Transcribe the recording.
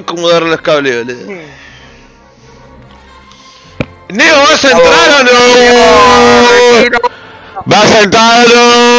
acomodar los cables, boludo. Neo, ¿vas a entrar o no? ¿Vas a entrar o no?